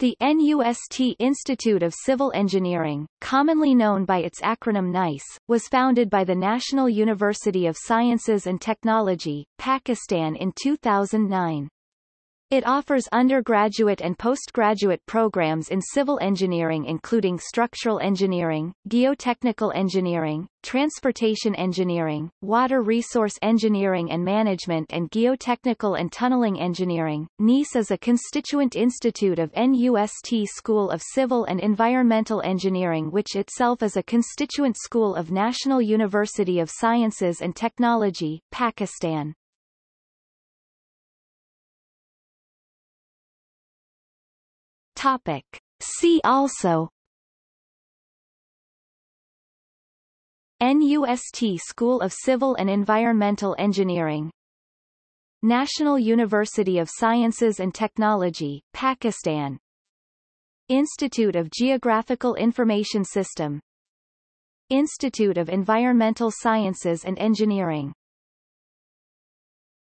The NUST Institute of Civil Engineering, commonly known by its acronym NICE, was founded by the National University of Sciences and Technology, Pakistan in 2009. It offers undergraduate and postgraduate programs in civil engineering including structural engineering, geotechnical engineering, transportation engineering, water resource engineering and management and geotechnical and tunneling engineering. NICE is a constituent institute of NUST School of Civil and Environmental Engineering which itself is a constituent school of National University of Sciences and Technology, Pakistan. Topic. See also. NUST School of Civil and Environmental Engineering. National University of Sciences and Technology, Pakistan. Institute of Geographical Information System. Institute of Environmental Sciences and Engineering